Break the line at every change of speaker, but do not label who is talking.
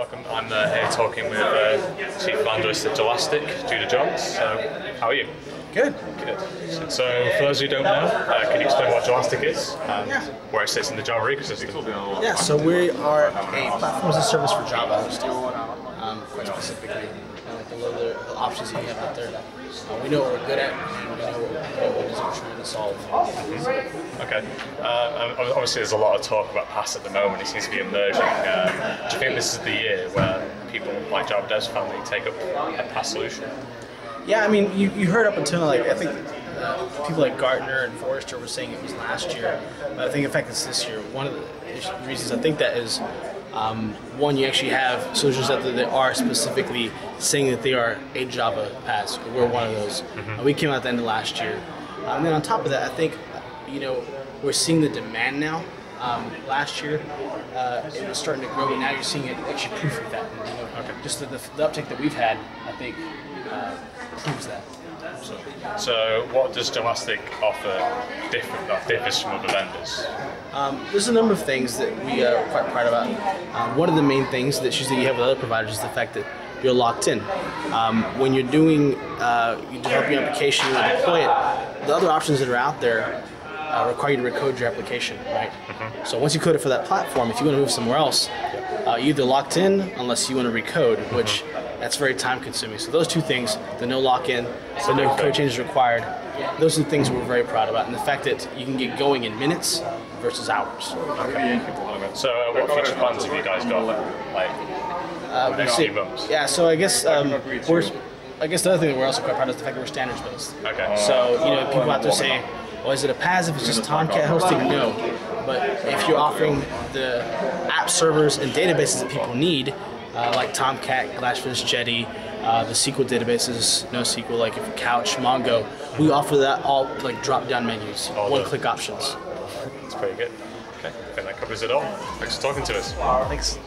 I'm, uh, here talking with uh, Chief Evangelist at Jelastic, Judah Johns. So, how are you?
Good.
Good. So, for those who don't know, uh, can you explain what Jelastic is and
yeah.
where it sits in the Java ecosystem?
Yeah, so we are a platform as a service for Java um, quite specifically. And like the other options that you have out there. Uh, we know what we're good at, and we know what, what it is we're trying to solve.
Okay. Uh, obviously, there's a lot of talk about PaaS at the moment. It seems to be emerging. Uh, do you think this is the year where people like Java Devs family take up a PaaS solution?
Yeah, I mean, you, you heard up until like I think uh, people like Gartner and Forrester were saying it was last year, but I think in fact it's this year. One of the reasons I think that is um, one, you actually have solutions out there that are specifically saying that they are a Java PaaS. We're one of those. Uh, we came out at the end of last year, uh, and then on top of that, I think you know we're seeing the demand now. Um, last year, uh, it was starting to grow, and now you're seeing it actually proof of that. You know, Just the, the, the uptake that we've had, I think, uh, proves that. So,
So, what does Jelastic offer different that differs from other vendors?
um, there's a number of things that we are quite proud about. Um, one of the main things that that you have with other providers is the fact that you're locked in. Um, when you're doing, uh, you develop your application, you deploy it, the other options that are out there uh, require you to recode your application, right? So once you code it for that platform, if you want to move somewhere else, uh, you're either locked in unless you want to recode, which that's very time consuming. So those two things, the no lock in, the no code changes required, those are the things we're very proud about. And the fact that you can get going in minutes versus hours. Okay.
So, uh, what future plans have you guys got? Like,
Uh, we
next
see- yeah, so I guess um, we're, I guess the other thing that we're also quite proud of is the fact that we're standards based.
Okay.
So you know, people out there say, "Well, is it a PaaS if it's just Tomcat hosting?" No, but if you're offering the app servers and databases that people need, uh, like Tomcat, Glassfish, Jetty, uh, the SQL databases, NoSQL, like if Couch, Mongo, we offer that all like drop-down menus, one-click options.
That's pretty good. Okay. I think that covers it all. Thanks for talking to us.
Thanks.